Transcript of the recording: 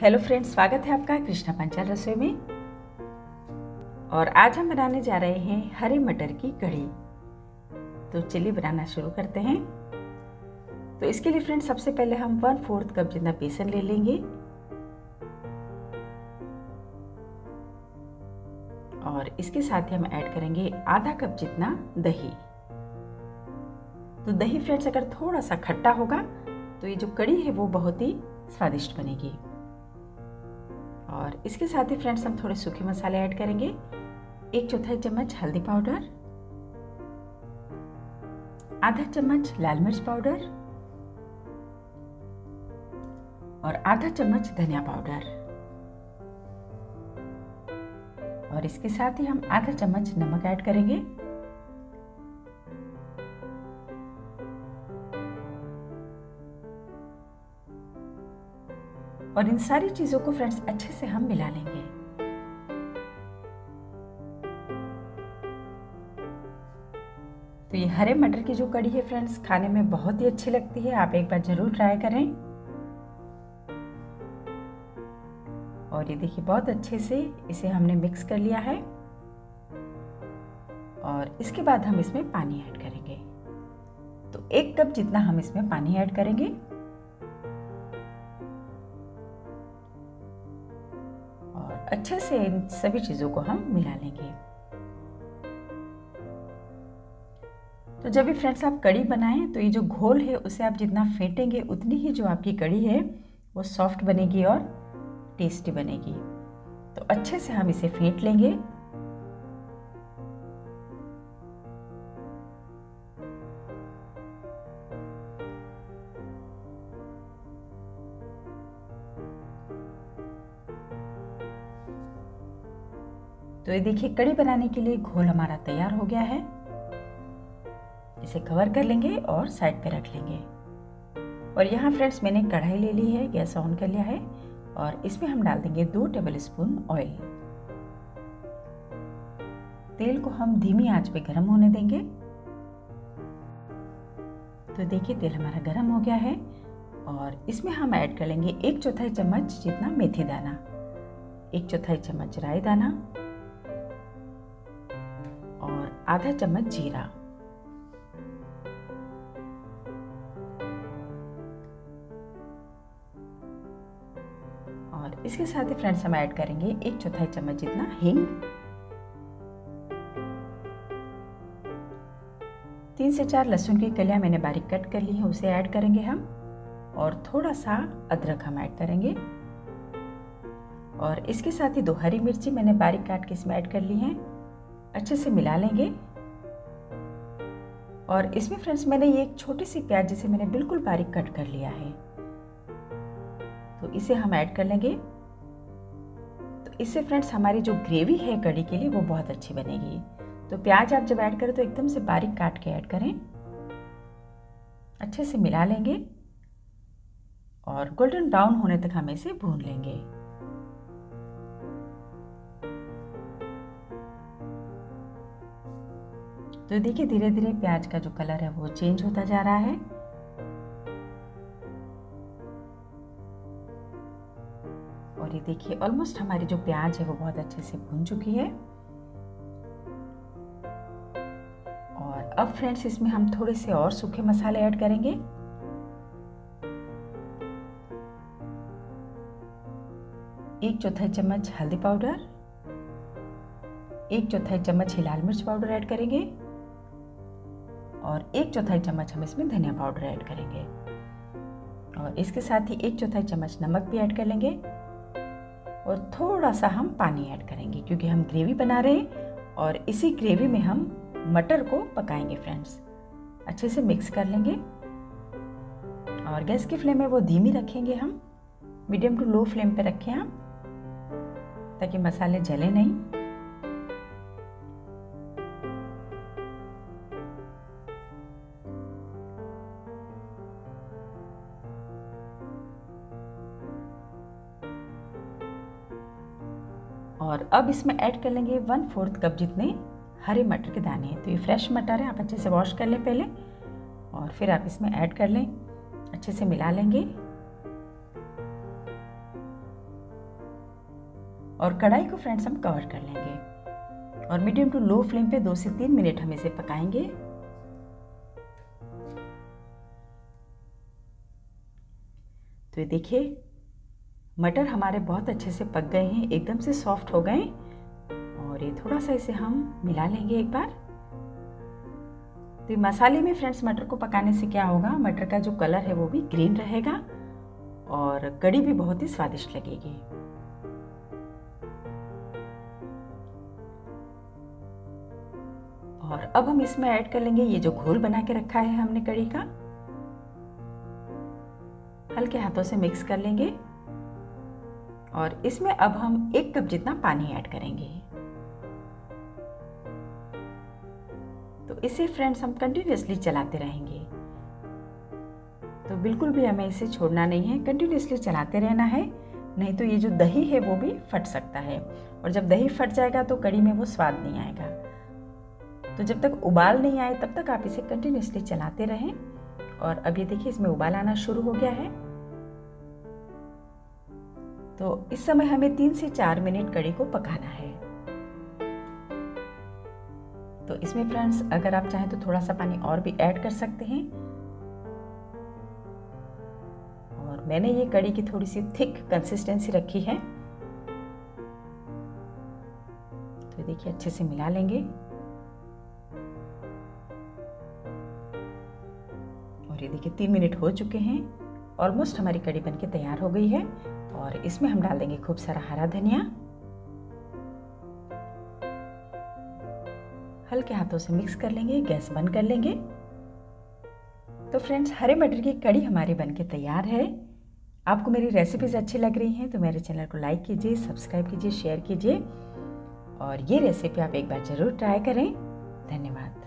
Hello friends, स्वागत है आपका कृष्णा पंचाल रसोई में। और आज हम बनाने जा रहे हैं हरे मटर की कढ़ी। तो चलिए बनाना शुरू करते हैं। तो इसके लिए फ्रेंड्स, सबसे पहले हम वन फोर्थ कप जितना बेसन ले लेंगे। और इसके साथ ही हम ऐड करेंगे आधा कप जितना दही। तो दही फ्रेंड्स, अगर थोड़ा सा खट्टा होगा तो ये जो कड़ी है, वो बहुत ही स्वादिष्ट बनेगी। और इसके साथ ही फ्रेंड्स हम थोड़े सूखे मसाले ऐड करेंगे। एक चौथाई चम्मच हल्दी पाउडर, आधा चम्मच लाल मिर्च पाउडर और आधा चम्मच धनिया पाउडर। और इसके साथ ही हम आधा चम्मच नमक ऐड करेंगे। और इन सारी चीज़ों को फ्रेंड्स अच्छे से हम मिला लेंगे। तो ये हरे मटर की जो कड़ी है फ्रेंड्स खाने में बहुत ही अच्छी लगती है, आप एक बार ज़रूर ट्राई करें। और ये देखिए, बहुत अच्छे से इसे हमने मिक्स कर लिया है। और इसके बाद हम इसमें पानी ऐड करेंगे। तो एक कप जितना हम इसमें पानी ऐड करेंगे। से इन सभी चीज़ों को हम मिला लेंगे। तो जब भी फ्रेंड्स आप कड़ी बनाएँ तो ये जो घोल है, उसे आप जितना फेंटेंगे, उतनी ही जो आपकी कड़ी है, वो सॉफ्ट बनेगी और टेस्टी बनेगी। तो अच्छे से हम इसे फेंट लेंगे। तो ये देखिए, कड़ी बनाने के लिए घोल हमारा तैयार हो गया है। इसे कवर कर लेंगे और साइड पे रख लेंगे। और यहाँ फ्रेंड्स मैंने कढ़ाई ले ली है, गैस ऑन कर लिया है और इसमें हम डाल देंगे दो टेबल स्पून ऑयल तेल को हम धीमी आँच पे गर्म होने देंगे। तो देखिए, तेल हमारा गर्म हो गया है और इसमें हम ऐड कर लेंगे एक चौथाई चम्मच जितना मेथी दाना। एक चौथाई चम्मच राई दाना। आधा चम्मच जीरा। और इसके साथ ही फ्रेंड्स हम ऐड करेंगे एक चौथाई चम्मच जितना हिंग। तीन से चार लहसुन की कलियाँ मैंने बारीक कट कर ली है, उसे ऐड करेंगे हम। और थोड़ा सा अदरक हम ऐड करेंगे। और इसके साथ ही दो हरी मिर्ची मैंने बारीक काट के इसमें ऐड कर ली हैं। अच्छे से मिला लेंगे। और इसमें फ्रेंड्स मैंने ये एक छोटी सी प्याज जिसे मैंने बिल्कुल बारीक कट कर लिया है तो इसे हम ऐड कर लेंगे। तो इससे फ्रेंड्स हमारी जो ग्रेवी है कड़ी के लिए वो बहुत अच्छी बनेगी। तो प्याज आप जब ऐड करें तो एकदम से बारीक काट के ऐड करें। अच्छे से मिला लेंगे और गोल्डन ब्राउन होने तक हम इसे भून लेंगे। तो देखिए धीरे धीरे प्याज का जो कलर है वो चेंज होता जा रहा है। और ये देखिए ऑलमोस्ट हमारी जो प्याज है वो बहुत अच्छे से भून चुकी है। और अब फ्रेंड्स इसमें हम थोड़े से और सूखे मसाले ऐड करेंगे। एक चौथाई चम्मच हल्दी पाउडर, एक चौथाई चम्मच ही लाल मिर्च पाउडर ऐड करेंगे। और एक चौथाई चम्मच हम इसमें धनिया पाउडर ऐड करेंगे। और इसके साथ ही एक चौथाई चम्मच नमक भी ऐड कर लेंगे और थोड़ा सा हम पानी ऐड करेंगे क्योंकि हम ग्रेवी बना रहे हैं और इसी ग्रेवी में हम मटर को पकाएँगे फ्रेंड्स। अच्छे से मिक्स कर लेंगे। और गैस की फ्लेम में वो धीमी रखेंगे हम। मीडियम टू लो फ्लेम पे रखें हम ताकि मसाले जले नहीं। और अब इसमें ऐड कर लेंगे वन फोर्थ कप जितने हरे मटर के दाने हैं। तो ये फ्रेश मटर है, आप अच्छे से वॉश कर लें पहले और फिर आप इसमें ऐड कर लें। अच्छे से मिला लेंगे। और कढ़ाई को फ्रेंड्स हम कवर कर लेंगे और मीडियम टू लो फ्लेम पे दो से तीन मिनट हम इसे पकाएँगे। तो ये देखिए मटर हमारे बहुत अच्छे से पक गए हैं, एकदम से सॉफ्ट हो गए और ये थोड़ा सा इसे हम मिला लेंगे एक बार। तो मसाले में फ्रेंड्स, मटर को पकाने से क्या होगा? मटर का जो कलर है वो भी ग्रीन रहेगा और कड़ी भी बहुत ही स्वादिष्ट लगेगी। और अब हम इसमें ऐड कर लेंगे ये जो घोल बना के रखा है हमने कड़ी का। हल्के हाथों से मिक्स कर लेंगे। और इसमें अब हम एक कप जितना पानी ऐड करेंगे। तो इसे फ्रेंड्स हम कंटिन्यूसली चलाते रहेंगे। तो बिल्कुल भी हमें इसे छोड़ना नहीं है कंटिन्यूसली चलाते रहना है, नहीं तो ये जो दही है वो भी फट सकता है। और जब दही फट जाएगा तो कड़ी में वो स्वाद नहीं आएगा। तो जब तक उबाल नहीं आए, तब तक आप इसे कंटिन्यूसली चलाते रहें। और अब ये देखिए, इसमें उबाल आना शुरू हो गया है। तो इस समय हमें तीन से चार मिनट कड़ी को पकाना है। तो इसमें फ्रेंड्स, अगर आप चाहें तो थोड़ा सा पानी और भी ऐड कर सकते हैं। और मैंने ये कड़ी की थोड़ी सी थिक कंसिस्टेंसी रखी है। तो देखिए, अच्छे से मिला लेंगे। और ये देखिए, तीन मिनट हो चुके हैं। ऑलमोस्ट हमारी कड़ी बनके तैयार हो गई है और इसमें हम डाल देंगे खूब सारा हरा धनिया। हल्के हाथों से मिक्स कर लेंगे, गैस बंद कर लेंगे। तो फ्रेंड्स, हरे मटर की कड़ी हमारी बनके तैयार है। आपको मेरी रेसिपीज़ अच्छी लग रही हैं तो मेरे चैनल को लाइक कीजिए सब्सक्राइब कीजिए शेयर कीजिए। और ये रेसिपी आप एक बार ज़रूर ट्राई करें। धन्यवाद।